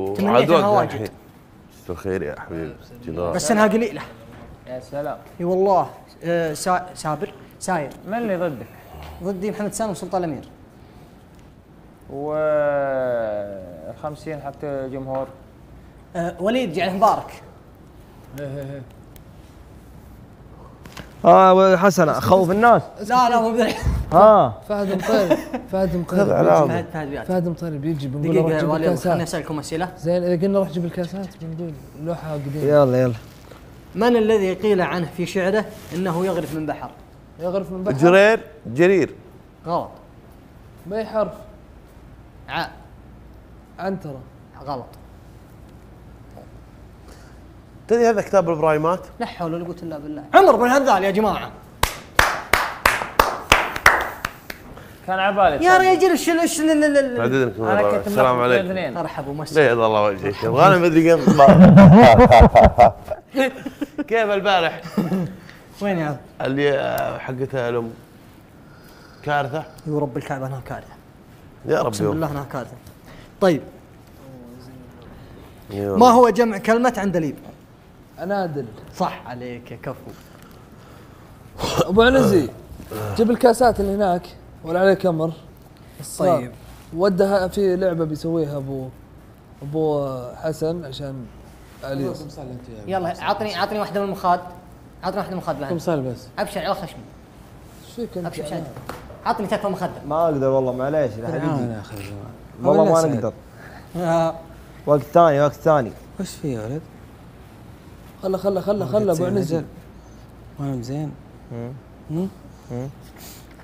وقت واجد. الحين استو خير يا حبيبي. بس انها قليلة. يا سلام. إي والله. آه، سا- سابر. ساير. من اللي ضدك؟ ضدي محمد سالم وسلطان الأمير. و 50 حق جمهور. آه، وليد جعله مبارك. آه حسن خوف الناس. لا لا مو ها. فهد مطيرب فهد مطيرب علامه فهد فهد بيات فهد مطيرب يجي بنقول له روح جيب وليد خليني الكاسات أسألكم أسئلة. زين إذا قلنا روح جيب الكاسات بنقول لوحة قديمة. يلا يلا. من الذي قيل عنه في شعره إنه يغرف من بحر؟ يغرف من بحر؟ جرير جرير. غلط. باي حرف؟ ع. عنتره غلط. تدري هذا كتاب الابراهيمات لا حول ولا قوة إلا بالله. عمر بن هذال يا جماعة. كان على بالي. يا رجل إيش إيش ال- ال- ال- بعد اذنكم أنا يا كنت السلام عليكم. مرحبا ومسا بيض الله وجهك. أنا ما أدري كيف كيف البارح؟ وين يا؟ اللي آه، حقتها الأم كارثة. ورب الكعبة انها كارثة. يا رب أقسم. بالله انها كارثة. طيب. يا ما رب. هو جمع كلمة عندليب؟ انادل صح عليك يا كفو. أبو عنزي جيب الكاسات اللي هناك. ولا عليك أمر. طيب. ودها في لعبة بيسويها أبو أبو حسن عشان علي يلا عطني عطني واحدة من المخاد. عطني واحدة من المخاد كم بهن صار بس أبشر على خشمي إيش فيك أنت؟ أبشر. عطني تكفى مخدة. ما أقدر والله معليش يا حبيبي. يا أخي والله ما. نقدر. وقت ثاني وقت ثاني. وش في يا ولد؟ خله خله خله خله أبو عنزي وأنا زين.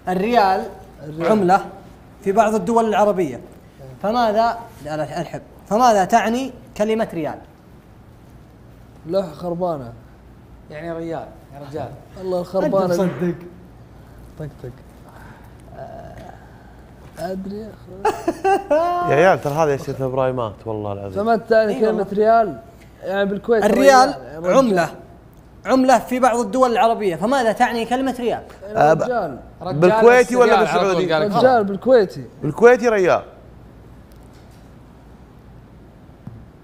الريال عمله في بعض الدول العربية. فماذا؟ الحب فماذا تعني كلمة ريال؟ لوحة خربانة. يعني ريال يا رجال. الله الخربانة. تصدق. طق طق. أدري. يا عيال ترى هذا يصير ابراهيمات والله العظيم. فما تعني كلمة ريال؟ يعني بالكويت الريال. عملة. عملة في بعض الدول العربية فماذا تعني كلمة ريال؟ رجال بالكويتي ولا بالسعودي؟ رجال بالكويتي. بالكويتي ريال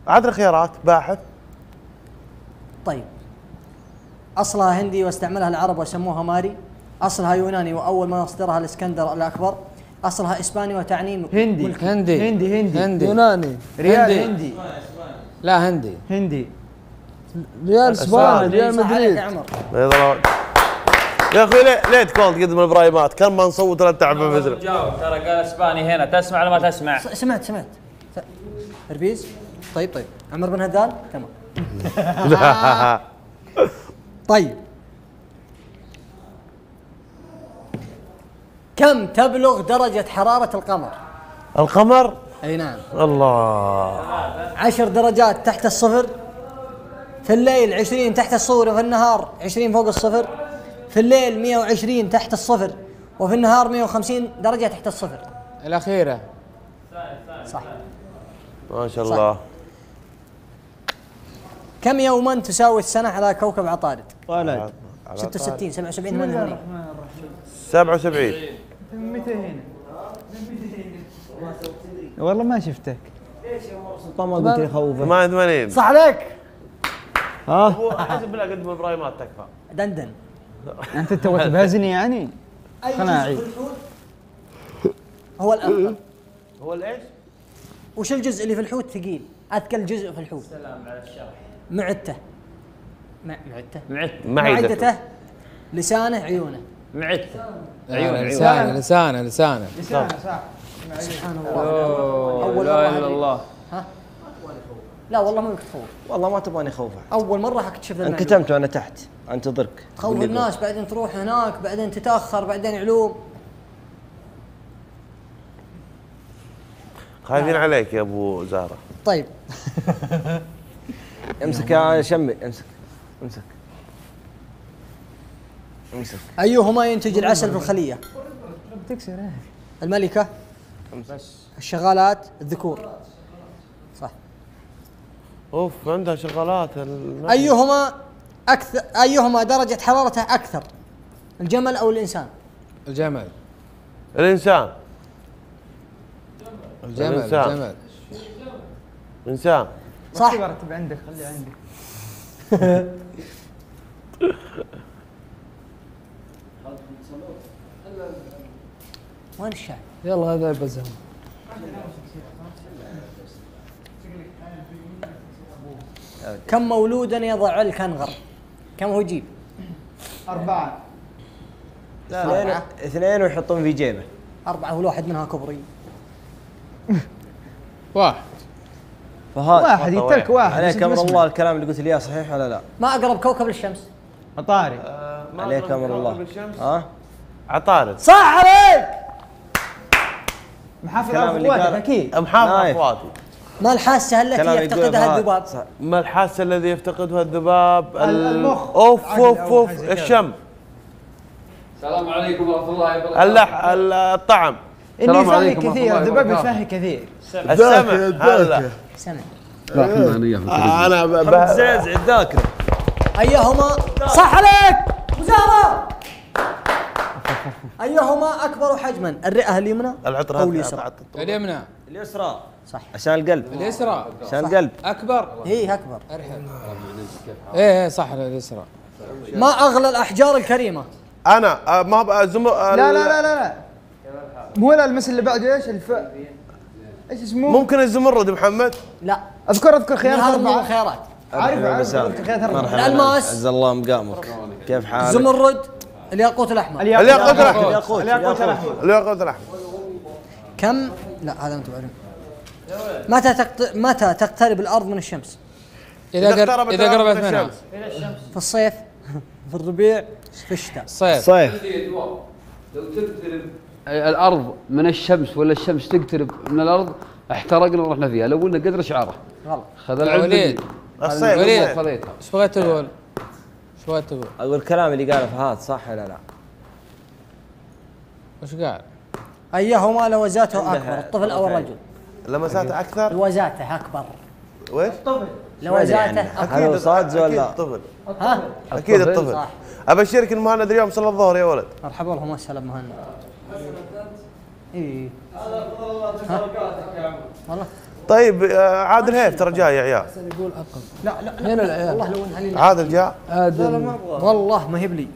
عاد خيارات باحث. طيب. أصلها هندي واستعملها العرب وسموها ماري. أصلها يوناني وأول ما أصدرها الإسكندر الأكبر. أصلها إسباني وتعني هندي. هندي هندي. هندي هندي. يوناني. ريال هندي. هندي. لا هندي. هندي. ريال اسباني أسباني. ريال مدريد يا عمر بيض الله وجهك. يا أخوي ليه ليه تكون تقدم الإبراهيمات؟ كان ما نصوت ولا تعب بزر جاوب. ترى قال إسباني هنا. تسمع ولا ما تسمع؟ سمعت سمعت. اربيز طيب طيب. عمر بن هدال تمام طيب. كم تبلغ درجة حرارة القمر؟ القمر؟ أي نعم. الله. عشر درجات تحت الصفر؟ في الليل عشرين تحت الصفر وفي النهار عشرين فوق الصفر. في الليل مية وعشرين تحت الصفر وفي النهار مية وخمسين درجة تحت الصفر. الأخيرة. صح. ما شاء الله. كم يوما تساوي السنة على كوكب عطارد؟ ولد 66 77 88 77 والله ما شفتك. سلطان ما قلت لي خوفه 88 صح عليك. ها؟ حسب بالله قدم الابراهيمات تكفى. دندن. أنت تو تبهزني يعني؟ خلنا اعيد هو الأثقل هو الإيش؟ وش الجزء اللي في الحوت؟ ثقيل؟ أثقل جزء في الحوت. سلام على الشرح. معدته. مع معدته. معدته. معدته. لسانه عيونه. معت عيون عيون لسانه لسانه لسانه. سبحان الله. أول لا إله إلا. الله. لا والله ما تخوف والله ما تبغاني خوفه أول مرة حكتشف انكتمت وأنا تحت أنتظرك. تخوف الناس بعدين تروح هناك بعدين تتأخر بعدين علوم. خايفين عليك يا أبو زهرة. طيب. امسك يا شمي امسك امسك. امسك. أيهما ينتج العسل في الخلية؟ تكسر. إيه. الملكة الشغالات الذكور. أوف عندها شغلات ال- أيهما أكثر أيهما درجة حرارته أكثر؟ الجمل أو الإنسان؟ الجمل. الإنسان. الجمل الإنسان. الجمل. انسان صح. رتب عندك خلي عندك. وين الشاي؟ يلا هذا بزهم كم مولودا يضع الكنغر؟ كم هو يجيب؟ أربعة. اثنين اثنين ويحطون في جيبه. أربعة والواحد منها كبري. واحد. فهد واحد يترك واحد. عليك أمر. الله الكلام اللي قلت لي إياه صحيح ولا لا؟ ما أقرب كوكب للشمس. عطاري عليك أمر الله. ها؟ عطارد. صح عليك! محافظ على أكيد. محافظ نايف. ما الحاسة التي يفتقدها. الذباب. ما الحاسة الذي يفتقدها الذباب؟ ال- المخ. أوف أوف أوف. الشم. السلام عليكم ورحمة الله وبركاته. اللح ال- الطعم. السلام يفهي ورحمة كثير الذباب. يفهي كثير. السمع هلا. سمع أنا ب- محمد ب- زيزع الذاكرة. أيهما؟ صح عليك! وزارة أيهما أكبر حجما؟ الرئة اليمنى العطر أو هذا اليسرى؟ اليمنى. اليسرى. صح. عشان القلب. اليسرى. عشان القلب. أكبر؟ هي أكبر. ارحب إيه إيه صح اليسرى. ما أغلى الأحجار الكريمة؟ أنا آه، ما ب- زم... لا لا لا لا لا. مو لا المثل اللي بعده إيش الف إيش اسمه؟ ممكن الزمرد محمد؟ لا. أذكر أذكر خيارات. اربعه الخيارات عارف عارف خيارات أربعة. الألماس. عز الله مقامك. كيف حالك؟ زمرد؟ الياقوت الأحمر. الياقوت الأحمر. الياقوت الأحمر. كم؟ لا هذا أنتم تعلمون متى تقت... متى تقترب الأرض من الشمس؟ إذا قر... اقتربت إذا قربت من منها. الشمس. في الصيف في الربيع في الشتاء. صيف. صيف. الأرض من الشمس ولا الشمس تقترب من الأرض احترقنا ورحنا فيها. لو قلنا قدر شعره غلط. خذ العلم. وليد. الصيف وليد. الصيف. إيش بغيت تقول؟ بغيت تقول؟ أقول الكلام اللي قاله فهد صح ولا لا؟ وش قال؟ أيهما لوزاته أكبر الطفل أو طرفين. الرجل؟ لمساته أكثر لوزاته أكبر ويش؟ لوزاته هل أكبر هو صاد أكيد ولا الطفل ها؟ أكيد الطفل. الطفل صح. أبشرك إن مهند اليوم صلى الظهر يا ولد مرحبا اللهم وسهلا مهند اي والله طيب آه، عادل هيف ترى جاي يا عيال. لا لا هنا العيال والله لو ان علي عادل جاء؟ عادل. والله ما هي بلي.